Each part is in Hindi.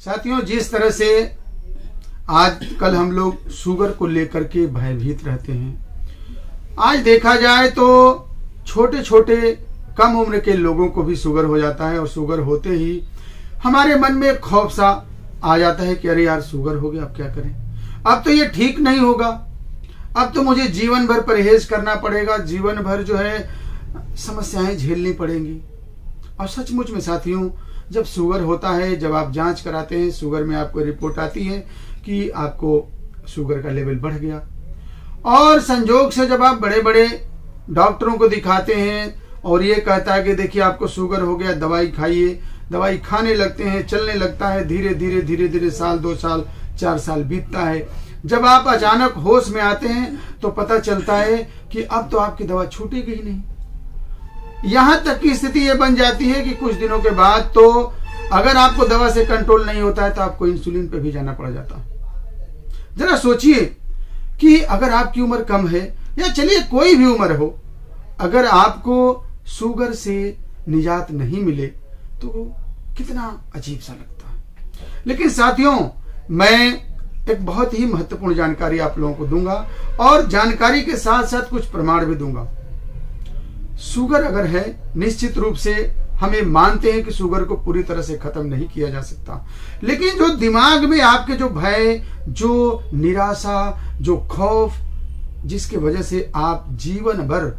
साथियों, जिस तरह से आज कल हम लोग शुगर को लेकर के भयभीत रहते हैं, आज देखा जाए तो छोटे छोटे कम उम्र के लोगों को भी शुगर हो जाता है और शुगर होते ही हमारे मन में खौफ सा आ जाता है कि अरे यार शुगर हो गया, अब क्या करें? अब तो ये ठीक नहीं होगा। अब तो मुझे जीवन भर परहेज करना पड़ेगा। जीवन भर जो है, समस्याएँ झेलनी पड़ेंगी। और सचमुच में साथियों, जब शुगर होता है, जब आप जाँच कराते हैं शुगर में आपको रिपोर्ट आती है कि आपको शुगर का लेवल बढ़ गया। और संजोग से जब आप बड़े बड़े डॉक्टरों को दिखाते हैं और ये कहता है कि देखिए, आपको शुगर हो गया, दवाई खाइए। दवाई खाने लगते हैं, चलने लगता है, धीरे धीरे धीरे धीरे, साल, दो साल, चार साल बीतता है। जब आप अचानक होश में आते हैं तो पता चलता है कि अब तो आपकी दवा छूटेगी ही नहीं। यहाँ तक की स्थिति यह बन जाती है कि कुछ दिनों के बाद तो अगर आपको दवा से कंट्रोल नहीं होता है तो आपको इंसुलिन पे भी जाना पड़ जाता। जरा सोचिए कि अगर आपकी उम्र कम है, या चलिए कोई भी उम्र हो, अगर आपको शुगर से निजात नहीं मिले तो कितना अजीब सा लगता है। लेकिन साथियों, मैं एक बहुत ही महत्वपूर्ण जानकारी आप लोगों को दूँगा, और जानकारी के साथ साथ कुछ प्रमाण भी दूँगा। शुगर अगर है, निश्चित रूप से हमें मानते हैं कि शुगर को पूरी तरह से खत्म नहीं किया जा सकता। लेकिन जो दिमाग में आपके जो भय, जो निराशा, जो खौफ, जिसके वजह से आप जीवन भर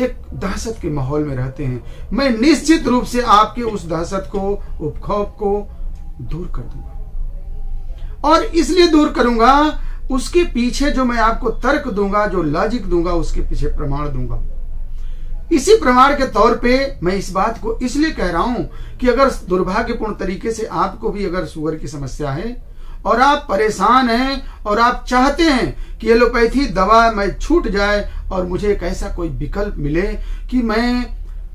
एक दहशत के माहौल में रहते हैं, मैं निश्चित रूप से आपके उस दहशत को उपखौफ को दूर कर दूँगा। और इसलिए दूर करूँगा, उसके पीछे जो मैं आपको तर्क दूँगा, जो लॉजिक दूँगा, उसके पीछे प्रमाण दूँगा। इसी प्रमाण के तौर पे मैं इस बात को इसलिए कह रहा हूँ कि अगर दुर्भाग्यपूर्ण तरीके से आपको भी अगर शुगर की समस्या है, और आप परेशान हैं, और आप चाहते हैं कि एलोपैथी दवा मैं छूट जाए, और मुझे एक ऐसा कोई विकल्प मिले कि मैं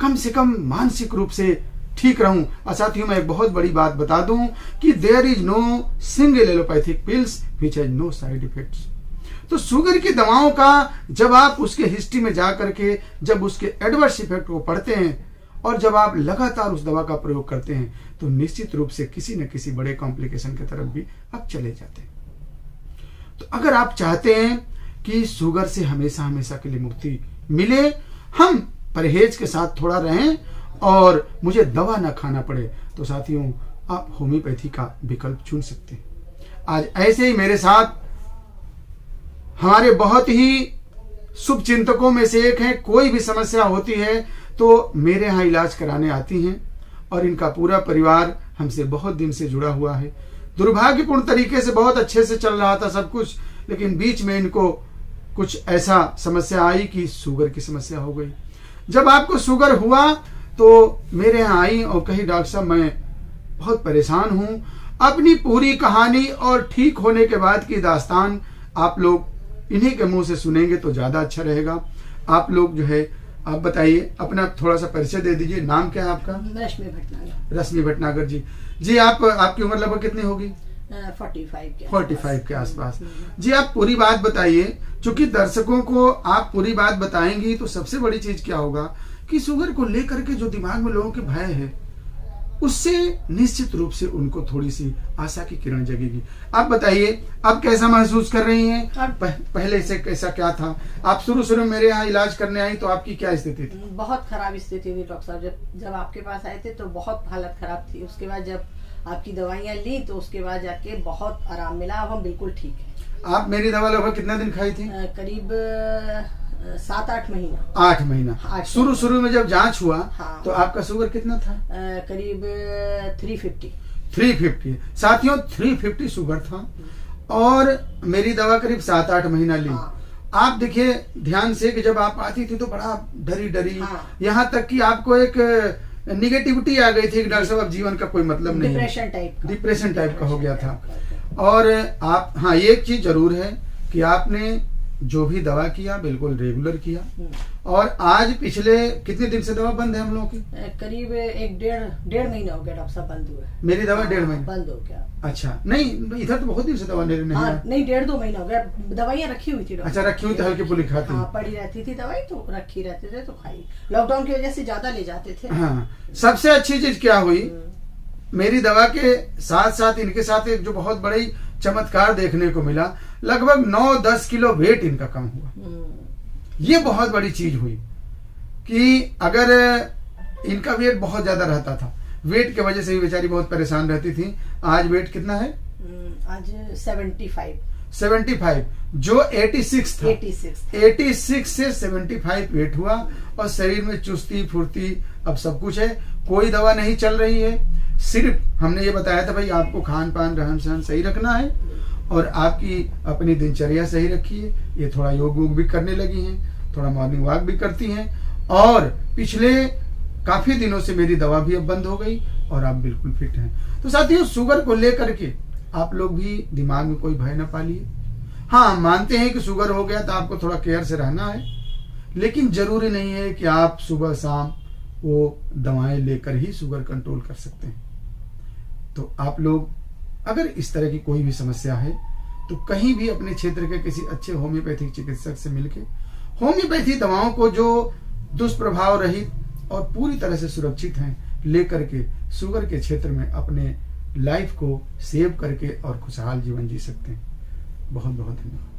कम से कम मानसिक रूप से ठीक रहूँ। और साथियों मैं एक बहुत बड़ी बात बता दूँ कि there is no single allopathic pills which has no side effects तो शुगर की दवाओं का जब आप उसके हिस्ट्री में जा करके, जब उसके एडवर्स इफ़ेक्ट को पढ़ते हैं, और जब आप लगातार उस दवा का प्रयोग करते हैं तो निश्चित रूप से किसी न किसी बड़े कॉम्प्लिकेशन की तरफ़ भी आप चले जाते हैं। तो अगर आप चाहते हैं कि शुगर से हमेशा हमेशा के लिए मुक्ति मिले, हम परहेज के साथ थोड़ा रहें और मुझे दवा ना खाना पड़े तो साथियों, आप होम्योपैथी का विकल्प चुन सकते हैं। आज ऐसे ही मेरे साथ हमारे बहुत ही शुभ चिंतकों में से एक है। कोई भी समस्या होती है तो मेरे यहाँ इलाज कराने आती हैं और इनका पूरा परिवार हमसे बहुत दिन से जुड़ा हुआ है। दुर्भाग्यपूर्ण तरीके से बहुत अच्छे से चल रहा था सब कुछ, लेकिन बीच में इनको कुछ ऐसा समस्या आई कि शुगर की समस्या हो गई। जब आपको शुगर हुआ तो मेरे यहाँ आई और कही, डॉक्टर साहब, मैं बहुत परेशान हूँ। अपनी पूरी कहानी और ठीक होने के बाद की दास्तान आप लोग इन्हीं के मुँह से सुनेंगे तो ज़्यादा अच्छा रहेगा। आप लोग जो है आप बताइए अपना थोड़ा सा परिचय दे दीजिए। नाम क्या है आपका? रश्मि भटनागर। रश्मि भटनागर जी। जी आप आपकी उम्र लगभग कितनी होगी? फोर्टी फाइव के फोर्टी फाइव के आसपास। जी आप पूरी बात बताइए। क्योंकि दर्शकों को आप पूरी बात बताएँगी तो सबसे बड़ी चीज़ क्या होगा कि शुगर को लेकर के जो दिमाग में लोगों के भय है उससे निश्चित रूप से उनको थोड़ी सी आशा की किरण जगेगी। आप बताइए आप कैसा महसूस कर रही हैं? पह, पहले से कैसा क्या था? आप शुरू शुरू मेरे यहाँ इलाज करने आई तो आपकी क्या स्थिति थी? बहुत खराब स्थिति थी डॉक्टर साहब। जब जब आपके पास आए थे तो बहुत हालत खराब थी। उसके बाद जब आपकी दवाइयाँ ली तो उसके बाद जाके बहुत आराम मिला। अब हम बिल्कुल ठीक है। आप मेरी दवा लगभग कितना दिन खाई थी? करीब सात आठ महीना। आठ महीना। शुरू शुरू में जब जाँच हुआ हाँ। तो आपका शुगर कितना था? आ, करीब थ्री फिफ्टी थ्री फिफ्टी साथियों थ्री फिफ्टी शुगर था। और मेरी दवा करीब सात आठ महीना ली। हाँ। आप देखिए ध्यान से कि जब आप आती थी तो बड़ा डरी डरी हाँ। यहाँ तक कि आपको एक निगेटिविटी आ गई थी कि डॉक्टर साहब अब जीवन का कोई मतलब नहीं डिप्रेशन टाइप डिप्रेशन टाइप का हो गया था। और आप हाँ एक चीज़ ज़रूर है कि आपने जो भी दवा किया बिल्कुल रेगुलर किया। और आज पिछले कितने दिन से दवा बंद है हम लोगों की? करीब एक डेढ़ डेढ़ महीना हो गया डॉक्टर साहब बंद हुए मेरी दवा डेढ़ महीने। बंद हो गया। अच्छा नहीं इधर तो बहुत दिन से दवा ले रहे हाँ, नहीं नहीं डेढ़ दो महीना हो गया। दवाइयाँ रखी हुई थी अच्छा रखी हुई थी हल्की फुल्की खाती। हाँ पड़ी रहती थी दवाई तो रखी रहते थे तो खाई। लॉकडाउन की वजह से ज़्यादा ले जाते थे। हाँ सबसे अच्छी चीज़ क्या हुई? मेरी दवा के साथ साथ इनके साथ एक जो बहुत बड़ी चमत्कार देखने को मिला लगभग 9-10 किलो वेट इनका कम हुआ। हम्म, ये बहुत बड़ी चीज़ हुई कि अगर इनका वेट बहुत ज़्यादा रहता था वेट की वजह से ही बेचारी बहुत परेशान रहती थी। आज वेट कितना है? हम्म, आज सेवेंटी फाइव। 75 जो 86 था एटी सिक्स 86 से 75 वेट हुआ और शरीर में चुस्ती फुर्ती अब सब कुछ है। कोई दवा नहीं चल रही है। सिर्फ़ हमने ये बताया था भाई आपको खान पान रहन सहन सही रखना है। और आपकी अपनी दिनचर्या सही रखिए ये थोड़ा योग वोग भी करने लगी हैं, थोड़ा मॉर्निंग वॉक भी करती हैं। और पिछले काफ़ी दिनों से मेरी दवा भी अब बंद हो गई और आप बिल्कुल फिट हैं। तो साथियों शुगर को लेकर के आप लोग भी दिमाग में कोई भय ना पालिए। हाँ हम मानते हैं कि शुगर हो गया तो आपको थोड़ा केयर से रहना है, लेकिन ज़रूरी नहीं है कि आप सुबह शाम वो दवाएँ लेकर ही शुगर कंट्रोल कर सकते हैं। तो आप लोग अगर इस तरह की कोई भी समस्या है तो कहीं भी अपने क्षेत्र के किसी अच्छे होम्योपैथिक चिकित्सक से मिलकर होम्योपैथी दवाओं को जो दुष्प्रभाव रहित और पूरी तरह से सुरक्षित हैं, लेकर के शुगर के क्षेत्र में अपने लाइफ को सेव करके और खुशहाल जीवन जी सकते हैं। बहुत बहुत धन्यवाद।